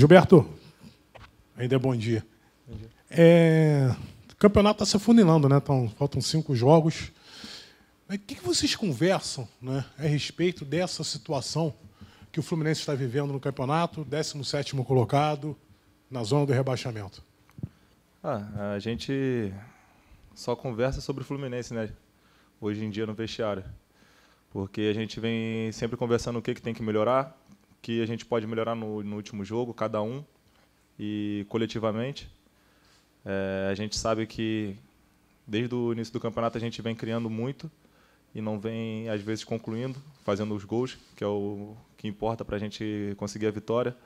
Gilberto, ainda é bom dia. Bom dia. É, o campeonato está se afunilando, né? Então, faltam cinco jogos. O que, vocês conversam né, a respeito dessa situação que o Fluminense está vivendo no campeonato, 17 colocado, na zona do rebaixamento? Ah, a gente só conversa sobre o Fluminense, né? Hoje em dia no vestiário. Porque a gente vem sempre conversando o que, que tem que melhorar, que a gente pode melhorar no, no último jogo, cada um e coletivamente. É, a gente sabe que desde o início do campeonato a gente vem criando muito e não vem, às vezes, concluindo, fazendo os gols, que é o que importa para a gente conseguir a vitória.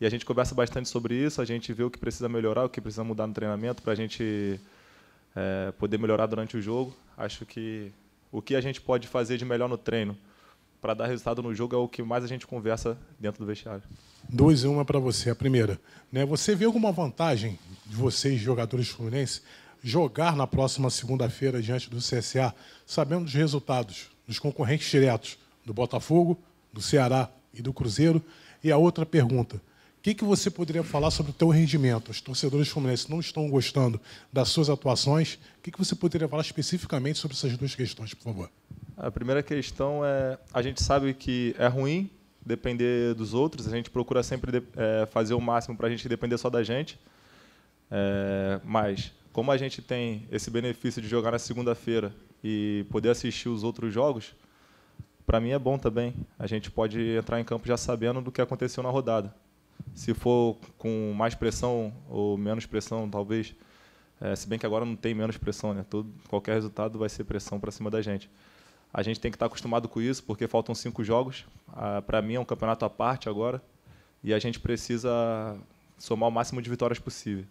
E a gente conversa bastante sobre isso, a gente vê o que precisa melhorar, o que precisa mudar no treinamento para a gente é, poder melhorar durante o jogo. Acho que o que a gente pode fazer de melhor no treino para dar resultado no jogo é o que mais a gente conversa dentro do vestiário. Duas e uma para você. A primeira, né, você vê alguma vantagem de vocês, jogadores fluminenses, jogar na próxima segunda-feira diante do CSA, sabendo dos resultados dos concorrentes diretos do Botafogo, do Ceará e do Cruzeiro? E a outra pergunta, o que, que você poderia falar sobre o teu rendimento? Os torcedores fluminenses não estão gostando das suas atuações. O que, que você poderia falar especificamente sobre essas duas questões, por favor? A primeira questão é: a gente sabe que é ruim depender dos outros, a gente procura sempre é, fazer o máximo para a gente depender só da gente. É, mas, como a gente tem esse benefício de jogar na segunda-feira e poder assistir os outros jogos, para mim é bom também. A gente pode entrar em campo já sabendo do que aconteceu na rodada. Se for com mais pressão ou menos pressão, talvez. É, se bem que agora não tem menos pressão, né? Todo, qualquer resultado vai ser pressão para cima da gente. A gente tem que estar acostumado com isso, porque faltam cinco jogos. Ah, para mim é um campeonato à parte agora. E a gente precisa somar o máximo de vitórias possível.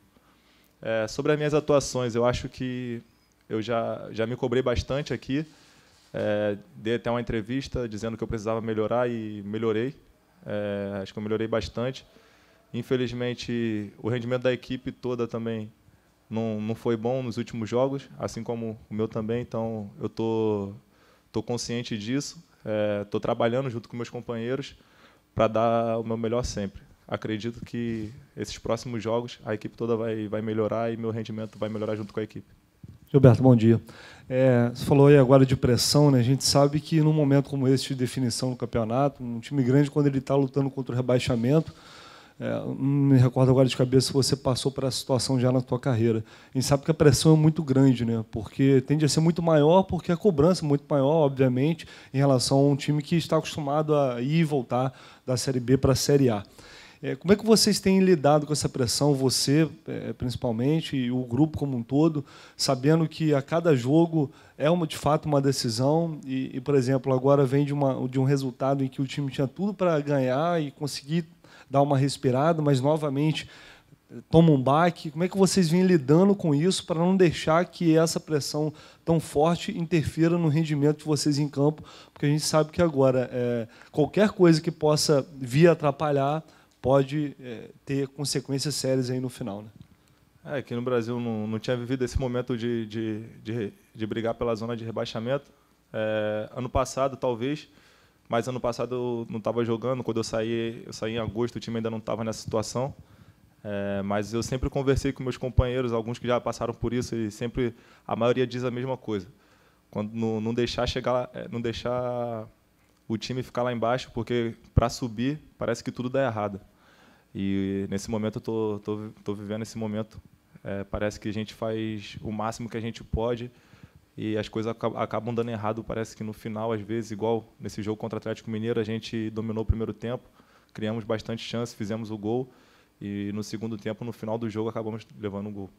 É, sobre as minhas atuações, eu acho que eu já, já me cobrei bastante aqui. É, dei até uma entrevista dizendo que eu precisava melhorar e melhorei. É, acho que eu melhorei bastante. Infelizmente, o rendimento da equipe toda também não, não foi bom nos últimos jogos, assim como o meu também. Então, eu tô, tô consciente disso. Estou é, trabalhando junto com meus companheiros para dar o meu melhor sempre. Acredito que esses próximos jogos a equipe toda vai, vai melhorar e meu rendimento vai melhorar junto com a equipe. Gilberto, bom dia. É, você falou aí agora de pressão, né? A gente sabe que num momento como esse de definição no campeonato, um time grande quando ele está lutando contra o rebaixamento, é, não me recordo agora de cabeça se você passou por essa situação já na tua carreira. A gente sabe que a pressão é muito grande, né? Porque tende a ser muito maior, porque a cobrança é muito maior, obviamente, em relação a um time que está acostumado a ir e voltar da Série B para a Série A. É, como é que vocês têm lidado com essa pressão, você é, principalmente, e o grupo como um todo, sabendo que a cada jogo é uma, de fato uma decisão e, e, por exemplo, agora vem de, uma, de um resultado em que o time tinha tudo para ganhar e conseguir dar uma respirada, mas novamente toma um baque. Como é que vocês vêm lidando com isso para não deixar que essa pressão tão forte interfira no rendimento de vocês em campo? Porque a gente sabe que agora é, qualquer coisa que possa vir atrapalhar pode é, ter consequências sérias aí no final. Né? É, aqui no Brasil não, não tinha vivido esse momento de, de, de, de brigar pela zona de rebaixamento. É, ano passado, talvez, mas ano passado eu não estava jogando. Quando eu saí, eu saí em agosto, o time ainda não estava nessa situação. É, mas eu sempre conversei com meus companheiros, alguns que já passaram por isso, e sempre a maioria diz a mesma coisa. Quando não, não deixar chegar, é, não deixar o time ficar lá embaixo, porque para subir parece que tudo dá errado. E nesse momento eu tô, tô, tô vivendo esse momento. É, parece que a gente faz o máximo que a gente pode e as coisas acabam dando errado. Parece que no final, às vezes, igual nesse jogo contra o Atlético Mineiro, a gente dominou o primeiro tempo, criamos bastante chance, fizemos o gol e no segundo tempo, no final do jogo, acabamos levando o gol.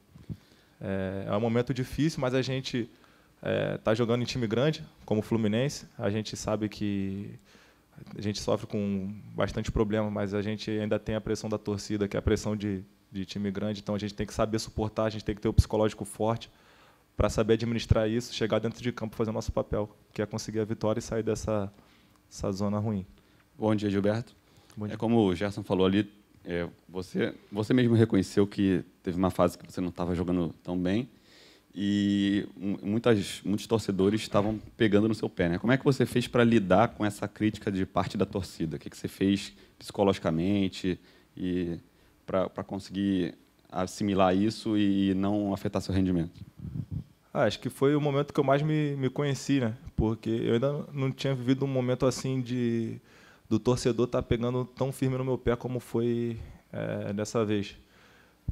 É, é um momento difícil, mas a gente está é, tá jogando em time grande, como o Fluminense. A gente sabe que a gente sofre com bastante problema, mas a gente ainda tem a pressão da torcida, que é a pressão de, de time grande. Então a gente tem que saber suportar, a gente tem que ter o psicológico forte para saber administrar isso, chegar dentro de campo, fazer o nosso papel, que é conseguir a vitória e sair dessa essa zona ruim. Bom dia, Gilberto. Bom dia. É como o Gerson falou ali, é, você você mesmo reconheceu que teve uma fase que você não estava jogando tão bem e muitas, muitos torcedores estavam pegando no seu pé. Né? Como é que você fez para lidar com essa crítica de parte da torcida? O que, que você fez psicologicamente? E para conseguir assimilar isso e não afetar seu rendimento? Ah, acho que foi o momento que eu mais me, me conheci, né? Porque eu ainda não tinha vivido um momento assim de do torcedor estar tá pegando tão firme no meu pé como foi é, dessa vez.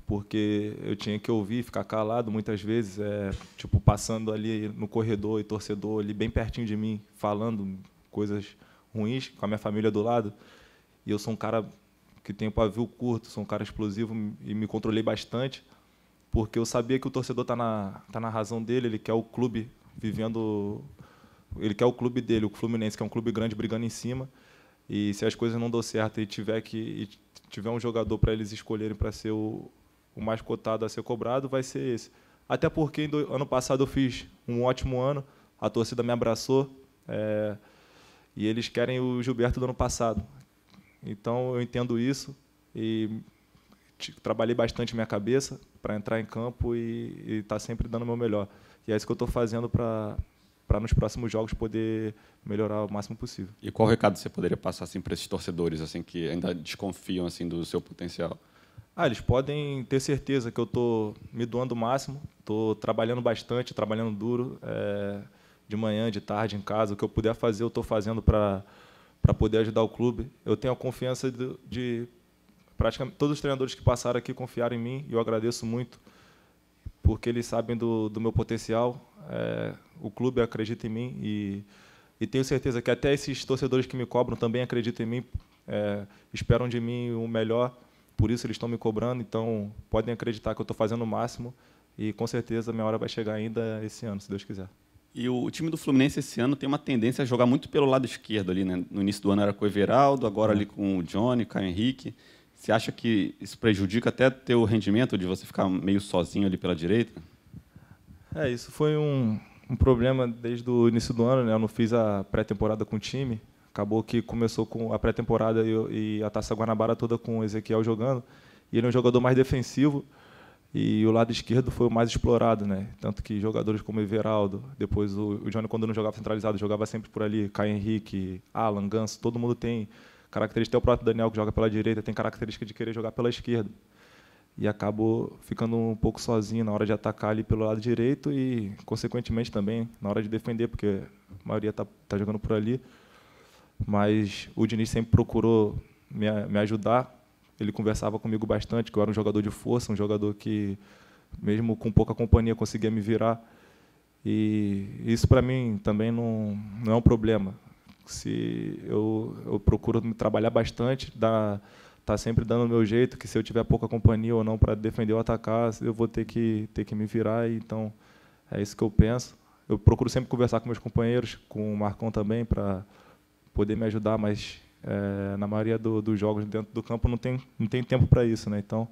Porque eu tinha que ouvir, ficar calado muitas vezes, é, tipo passando ali no corredor e torcedor ali bem pertinho de mim, falando coisas ruins com a minha família do lado. E eu sou um cara que tenho pavio curto, sou um cara explosivo e me controlei bastante, porque eu sabia que o torcedor está na, tá na razão dele, ele quer o clube vivendo. Ele quer o clube dele, o Fluminense, que é um clube grande brigando em cima. E se as coisas não dão certo e tiver que e tiver um jogador para eles escolherem para ser o, o mais cotado a ser cobrado, vai ser esse. Até porque do, ano passado eu fiz um ótimo ano, a torcida me abraçou. É, e eles querem o Gilberto do ano passado. Então eu entendo isso e trabalhei bastante minha cabeça para entrar em campo e estar tá sempre dando o meu melhor. E é isso que eu estou fazendo para para nos próximos jogos poder melhorar o máximo possível. E qual recado você poderia passar assim para esses torcedores assim que ainda desconfiam assim do seu potencial? Ah, eles podem ter certeza que eu estou me doando o máximo, estou trabalhando bastante, trabalhando duro. É de manhã, de tarde em casa, o que eu puder fazer, eu estou fazendo para para poder ajudar o clube. Eu tenho a confiança de, de, praticamente todos os treinadores que passaram aqui confiaram em mim e eu agradeço muito porque eles sabem do, do meu potencial. É, o clube acredita em mim e, e tenho certeza que até esses torcedores que me cobram também acreditam em mim, é, esperam de mim o melhor. Por isso eles estão me cobrando. Então podem acreditar que eu estou fazendo o máximo e com certeza minha hora vai chegar ainda esse ano, se Deus quiser. E o time do Fluminense esse ano tem uma tendência a jogar muito pelo lado esquerdo ali, né? No início do ano era com o Everaldo, agora ali com o Johnny, Caio Henrique. Você acha que isso prejudica até teu rendimento de você ficar meio sozinho ali pela direita? É, isso foi um, um problema desde o início do ano, né? Eu não fiz a pré-temporada com o time. Acabou que começou com a pré-temporada e, e a Taça Guanabara toda com o Ezequiel jogando. E ele é um jogador mais defensivo e o lado esquerdo foi o mais explorado, né? Tanto que jogadores como Everaldo, depois o, o Johnny quando não jogava centralizado, jogava sempre por ali, Caio Henrique, Alan, Ganso, todo mundo tem característica, até o próprio Daniel que joga pela direita tem característica de querer jogar pela esquerda. E acabou ficando um pouco sozinho na hora de atacar ali pelo lado direito e, consequentemente, também na hora de defender, porque a maioria está tá jogando por ali. Mas o Diniz sempre procurou me, me ajudar ele conversava comigo bastante, que eu era um jogador de força, um jogador que, mesmo com pouca companhia, conseguia me virar. E isso, para mim, também não, não é um problema. Se eu, eu procuro me trabalhar bastante, dar, tá sempre dando o meu jeito, que se eu tiver pouca companhia ou não para defender ou atacar, eu vou ter que, ter que me virar. Então, é isso que eu penso. Eu procuro sempre conversar com meus companheiros, com o Marcão também, para poder me ajudar, mas é, na maioria do, dos jogos dentro do campo não tem, não tem tempo para isso, né? Então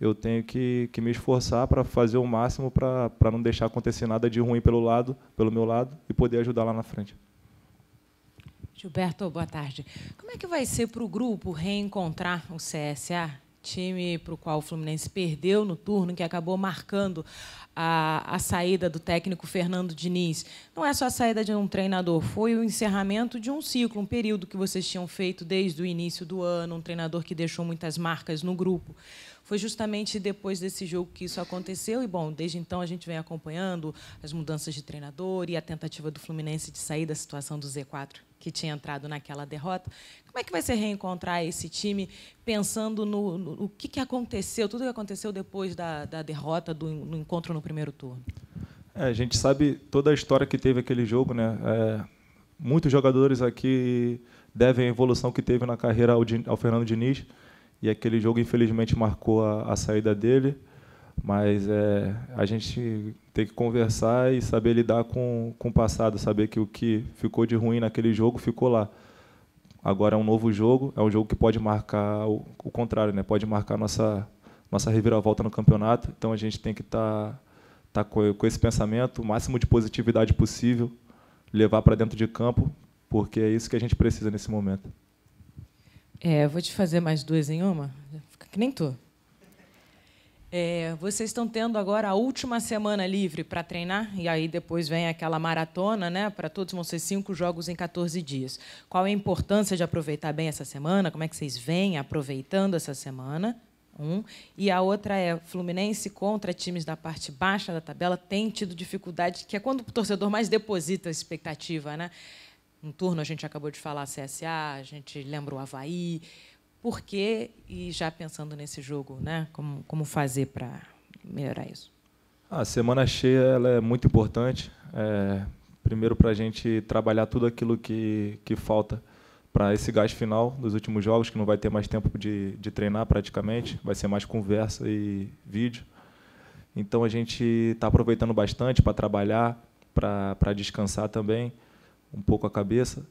eu tenho que, que me esforçar para fazer o máximo para não deixar acontecer nada de ruim pelo lado, pelo meu lado e poder ajudar lá na frente. Gilberto, boa tarde. Como é que vai ser para o grupo reencontrar o CSA? time para o qual o Fluminense perdeu no turno, que acabou marcando a, a saída do técnico Fernando Diniz. Não é só a saída de um treinador, foi o encerramento de um ciclo, um período que vocês tinham feito desde o início do ano, um treinador que deixou muitas marcas no grupo. Foi justamente depois desse jogo que isso aconteceu e bom, desde então a gente vem acompanhando as mudanças de treinador e a tentativa do Fluminense de sair da situação do Z4 que tinha entrado naquela derrota. Como é que vai ser reencontrar esse time pensando no, no, no que, que aconteceu, tudo que aconteceu depois da, da derrota do no encontro no primeiro turno? É, a gente sabe toda a história que teve aquele jogo, né? É, muitos jogadores aqui devem a evolução que teve na carreira ao, ao Fernando Diniz. E aquele jogo, infelizmente, marcou a, a saída dele. Mas é, a gente tem que conversar e saber lidar com, com o passado, saber que o que ficou de ruim naquele jogo ficou lá. Agora é um novo jogo, é um jogo que pode marcar o, o contrário, né? pode marcar nossa, nossa reviravolta no campeonato. Então a gente tem que estar tá, tá com, com esse pensamento, o máximo de positividade possível, levar para dentro de campo, porque é isso que a gente precisa nesse momento. É, vou te fazer mais duas em uma. Fica que nem tu. É, vocês estão tendo agora a última semana livre para treinar, e aí depois vem aquela maratona, né? Para todos vão ser cinco jogos em 14 dias. Qual é a importância de aproveitar bem essa semana? Como é que vocês vêm aproveitando essa semana? Um. E a outra é Fluminense contra times da parte baixa da tabela tem tido dificuldade, que é quando o torcedor mais deposita a expectativa. Né? Um turno a gente acabou de falar CSA, a gente lembra o Havaí. Por quê? E já pensando nesse jogo, né? como, como fazer para melhorar isso? A semana cheia ela é muito importante. É, primeiro, para a gente trabalhar tudo aquilo que, que falta para esse gás final dos últimos jogos, que não vai ter mais tempo de, de treinar praticamente, vai ser mais conversa e vídeo. Então a gente está aproveitando bastante para trabalhar, para descansar também um pouco a cabeça,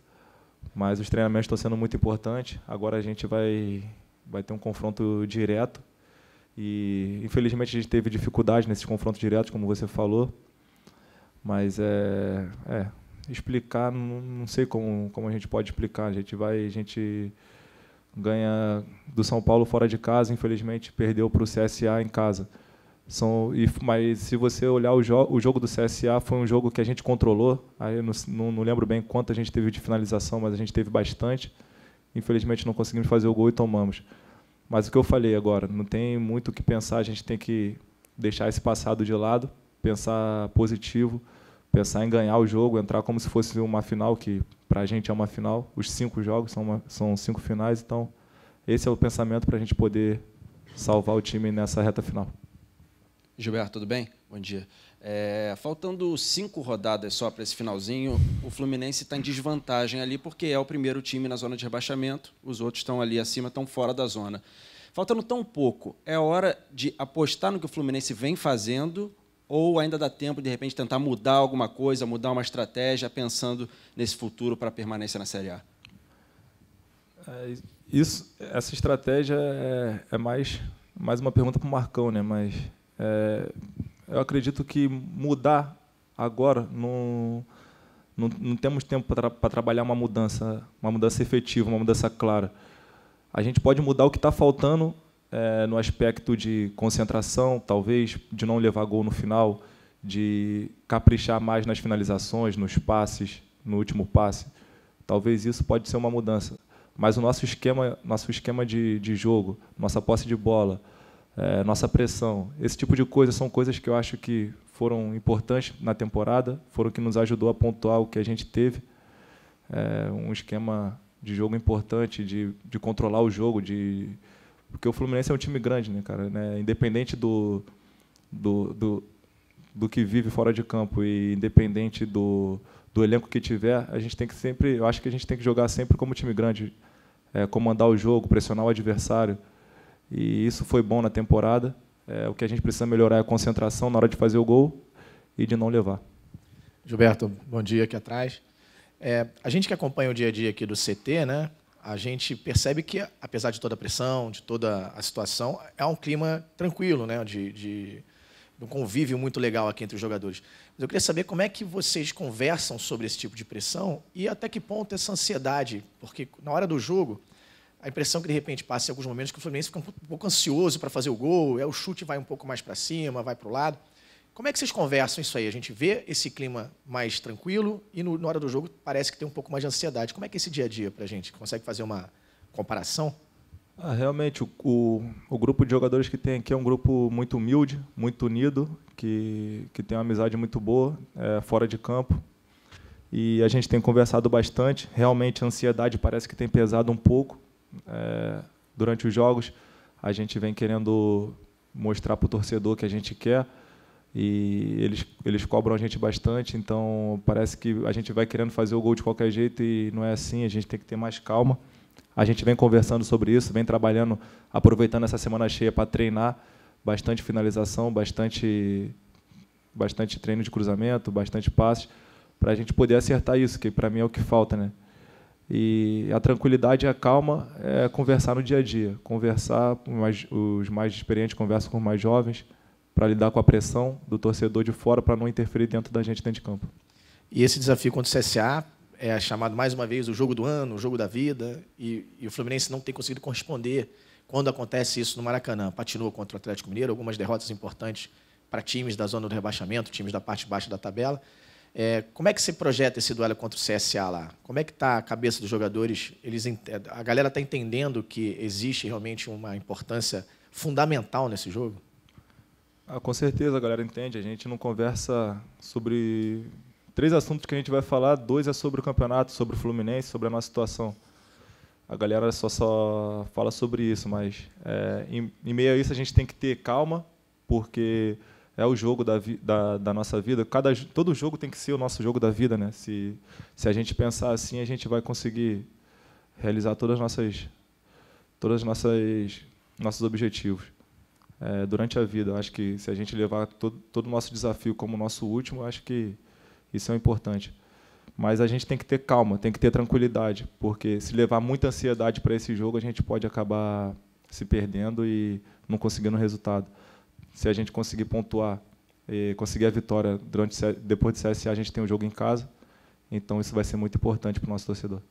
mas os treinamentos estão sendo muito importantes. Agora a gente vai, vai ter um confronto direto e infelizmente a gente teve dificuldade nesses confrontos diretos, como você falou, mas é, é explicar, não, não, sei como, como a gente pode explicar. A gente vai, a gente ganha do São Paulo fora de casa, infelizmente perdeu para o CSA em casa. São, e, mas se você olhar o, jo o jogo do CSA, foi um jogo que a gente controlou. Aí não, não, não, lembro bem quanto a gente teve de finalização, mas a gente teve bastante. Infelizmente não conseguimos fazer o gol e tomamos. Mas o que eu falei agora, não tem muito o que pensar, a gente tem que deixar esse passado de lado, pensar positivo pensar em ganhar o jogo, entrar como se fosse uma final, que para a gente é uma final. Os cinco jogos são, uma, são cinco finais, então esse é o pensamento para a gente poder salvar o time nessa reta final. Gilberto, tudo bem? Bom dia. É, faltando cinco rodadas só para esse finalzinho, o Fluminense está em desvantagem ali, porque é o primeiro time na zona de rebaixamento, os outros estão ali acima, estão fora da zona. Faltando tão pouco, é hora de apostar no que o Fluminense vem fazendo ou ainda dá tempo, de repente, tentar mudar alguma coisa, mudar uma estratégia, pensando nesse futuro para a permanência na Série A? É, isso, essa estratégia é, é, mais, mais uma pergunta para o Marcão, né? mas é, eu acredito que mudar agora não, não, não temos tempo para tra trabalhar uma mudança, uma mudança efetiva, uma mudança clara. A gente pode mudar o que está faltando é, no aspecto de concentração, talvez, de não levar gol no final, de caprichar mais nas finalizações, nos passes, no último passe. Talvez isso pode ser uma mudança. Mas o nosso esquema, nosso esquema de, de jogo, nossa posse de bola, é, nossa pressão, esse tipo de coisa são coisas que eu acho que foram importantes na temporada, foram que nos ajudou a pontuar o que a gente teve. É, um esquema de jogo importante, de, de controlar o jogo, de porque o Fluminense é um time grande, né, cara? Né? Independente do, do, do, do, que vive fora de campo e independente do, do elenco que tiver, a gente tem que sempre, eu acho que a gente tem que jogar sempre como time grande, é, comandar o jogo, pressionar o adversário. E isso foi bom na temporada. É, o que a gente precisa melhorar é a concentração na hora de fazer o gol e de não levar. Gilberto, bom dia aqui atrás. É, a gente que acompanha o dia a dia aqui do CT, né, a gente percebe que, apesar de toda a pressão, de toda a situação, é um clima tranquilo, né? de, de, de um convívio muito legal aqui entre os jogadores. Mas eu queria saber como é que vocês conversam sobre esse tipo de pressão e até que ponto essa ansiedade, porque na hora do jogo, a impressão que de repente passa em alguns momentos que o Fluminense fica um pouco ansioso para fazer o gol, é o chute vai um pouco mais para cima, vai para o lado. Como é que vocês conversam isso aí? A gente vê esse clima mais tranquilo e no, na hora do jogo parece que tem um pouco mais de ansiedade. Como é que é esse dia a dia para a gente? Consegue fazer uma comparação? Ah, realmente, o, o, o, grupo de jogadores que tem aqui é um grupo muito humilde, muito unido, que, que tem uma amizade muito boa, é, fora de campo. E a gente tem conversado bastante. Realmente, a ansiedade parece que tem pesado um pouco é, durante os jogos. A gente vem querendo mostrar para o torcedor que a gente quer e eles, eles cobram a gente bastante, então parece que a gente vai querendo fazer o gol de qualquer jeito e não é assim, a gente tem que ter mais calma. A gente vem conversando sobre isso, vem trabalhando, aproveitando essa semana cheia para treinar bastante finalização, bastante, bastante treino de cruzamento, bastante passes, para a gente poder acertar isso, que para mim é o que falta. Né? E a tranquilidade e a calma é conversar no dia a dia, conversar, os mais experientes conversam com os mais jovens, para lidar com a pressão do torcedor de fora para não interferir dentro da gente dentro de campo. E esse desafio contra o CSA é chamado mais uma vez o jogo do ano, o jogo da vida, e, e o Fluminense não tem conseguido corresponder quando acontece isso no Maracanã. Patinou contra o Atlético Mineiro, algumas derrotas importantes para times da zona do rebaixamento, times da parte baixa da tabela. É, como é que você projeta esse duelo contra o CSA lá? Como é que está a cabeça dos jogadores? Eles, a galera está entendendo que existe realmente uma importância fundamental nesse jogo? Ah, com certeza, a galera entende. A gente não conversa sobre três assuntos que a gente vai falar, dois é sobre o campeonato, sobre o Fluminense, sobre a nossa situação. A galera só, só fala sobre isso, mas é, em, em meio a isso a gente tem que ter calma, porque é o jogo da, da, da, nossa vida. Cada, todo jogo tem que ser o nosso jogo da vida. Né? Se, se a gente pensar assim, a gente vai conseguir realizar todas as nossas, todas as nossas nossos objetivos é, durante a vida. Acho que se a gente levar todo, todo o nosso desafio como nosso último, acho que isso é importante. Mas a gente tem que ter calma, tem que ter tranquilidade, porque se levar muita ansiedade para esse jogo, a gente pode acabar se perdendo e não conseguindo resultado. Se a gente conseguir pontuar e conseguir a vitória durante depois de CSA, a gente tem um jogo em casa, então isso vai ser muito importante para o nosso torcedor.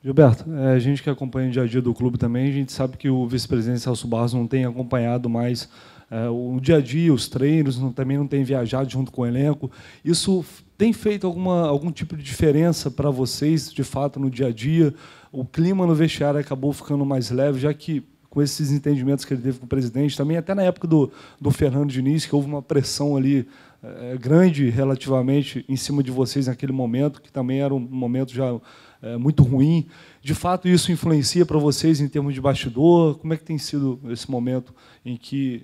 Gilberto, é, a gente que acompanha o dia a dia do clube também, a gente sabe que o vice-presidente Celso Barros não tem acompanhado mais é, o dia a dia, os treinos, não, também não tem viajado junto com o elenco. Isso tem feito alguma, algum tipo de diferença para vocês, de fato, no dia a dia? O clima no vestiário acabou ficando mais leve, já que com esses entendimentos que ele teve com o presidente, também até na época do, do Fernando Diniz, que houve uma pressão ali é, grande relativamente em cima de vocês naquele momento, que também era um momento já é, muito ruim. De fato, isso influencia para vocês em termos de bastidor? Como é que tem sido esse momento em que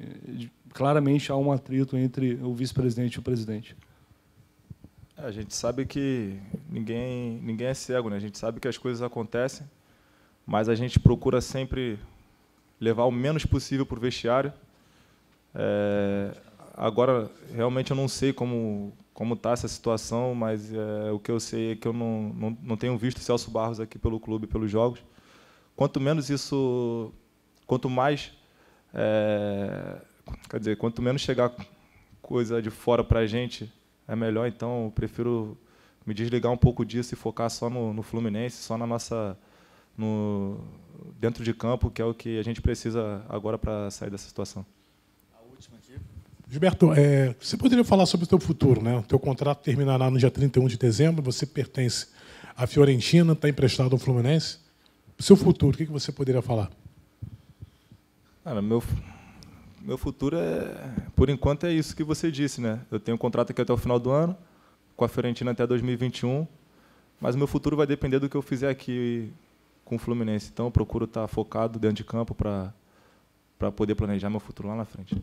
claramente há um atrito entre o vice-presidente e o presidente? A gente sabe que ninguém, ninguém é cego, né? A gente sabe que as coisas acontecem, mas a gente procura sempre levar o menos possível para o vestiário. É, agora, realmente, eu não sei como como está essa situação, mas é, o que eu sei é que eu não, não, não tenho visto Celso Barros aqui pelo clube, pelos jogos. Quanto menos isso, quanto mais, é, quer dizer, quanto menos chegar coisa de fora para a gente, é melhor. Então, eu prefiro me desligar um pouco disso e focar só no, no Fluminense, só na nossa, no, dentro de campo, que é o que a gente precisa agora para sair dessa situação. Gilberto, é, você poderia falar sobre o seu futuro, né? O teu contrato terminará no dia 31 de dezembro, você pertence à Fiorentina, está emprestado ao Fluminense. O seu futuro, o que você poderia falar? Cara, meu, meu futuro é, por enquanto, é isso que você disse, né? Eu tenho um contrato aqui até o final do ano, com a Fiorentina até 2021, mas meu futuro vai depender do que eu fizer aqui com o Fluminense. Então, eu procuro estar focado dentro de campo para poder planejar meu futuro lá na frente.